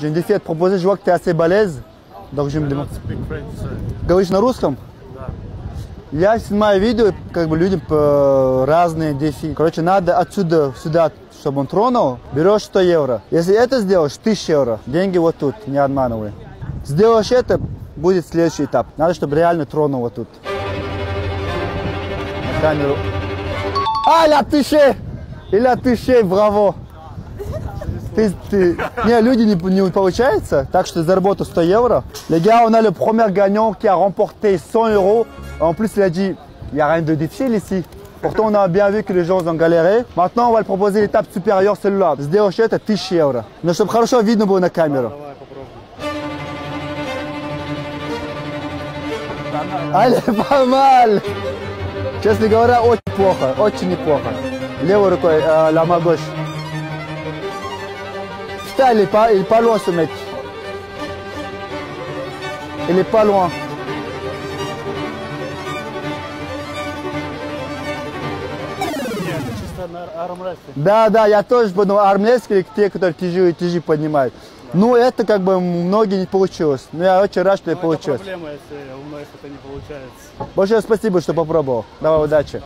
J'ai une défi à te proposer, je vois que tu es assez balèze. Donc je me demande. Говоришь на русском? Да. Я снимаю видео, как бы людям э, разные дефи. Короче, надо отсюда сюда, чтобы он тронул, берешь 100 евро. Если это сделаешь, 1000 евро. Деньги вот тут, не обманывай. Сделаешь это, будет следующий этап. Надо, чтобы реально тронул вот тут. На камеру. А, ля тыше! Тыше, браво! Ты, ты... Не, люди не, не получается, так что заработал 100 евро. Gars, on a le premier gagnant qui a remporté 100 euros. En plus, il a dit, il n'y a rien de difficile ici. Pourtant, on a bien vu que les gens ont galéré. Maintenant, on va lui proposer l'étape supérieure, celle-là. Сделаешь это 1000 евро. Но чтобы хорошо видно было на камеру. Pas mal! Честно говоря, очень плохо, очень неплохо. Левой рукой, э, la main Putain, il est pas, il est pas loin ce mec. Il est pas loin. Да, да, я тоже подумал, армейские те, которые тяжи и тяжи поднимают. Ну, это как бы многие не получилось. Но я очень рад, что Но получилось. Это проблема, если у нас это не получается. Большое спасибо, что попробовал. Давай, удачи.